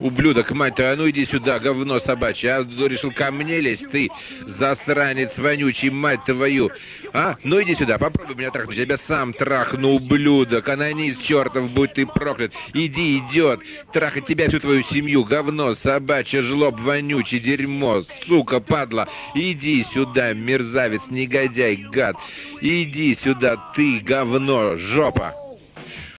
Ублюдок, мать твою, а ну иди сюда, говно собачье. А решил ко мне лезть, ты, засранец вонючий, мать твою. А, ну иди сюда, попробуй меня трахнуть. Я тебя сам трахну, ублюдок. Анонист чертов, будь ты проклят. Иди, идет. Трахать тебя, всю твою семью, говно собачье, жлоб вонючий, дерьмо, сука, падла. Иди сюда, мерзавец, негодяй, гад. Иди сюда, ты, говно, жопа.